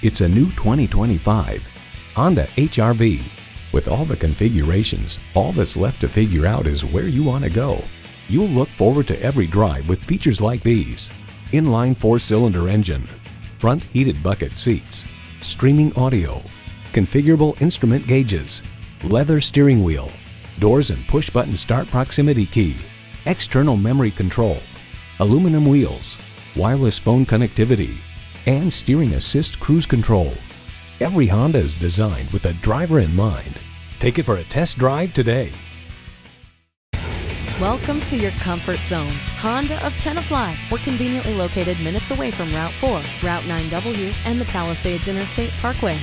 It's a new 2025 Honda HRV. With all the configurations, all that's left to figure out is where you want to go. You'll look forward to every drive with features like these. Inline four-cylinder engine, front heated bucket seats, streaming audio, configurable instrument gauges, leather steering wheel, doors and push-button start proximity key, external memory control, aluminum wheels, wireless phone connectivity, and steering assist cruise control. Every Honda is designed with the driver in mind. Take it for a test drive today. Welcome to your comfort zone. Honda of Tenafly. We're conveniently located minutes away from Route 4, Route 9W, and the Palisades Interstate Parkway.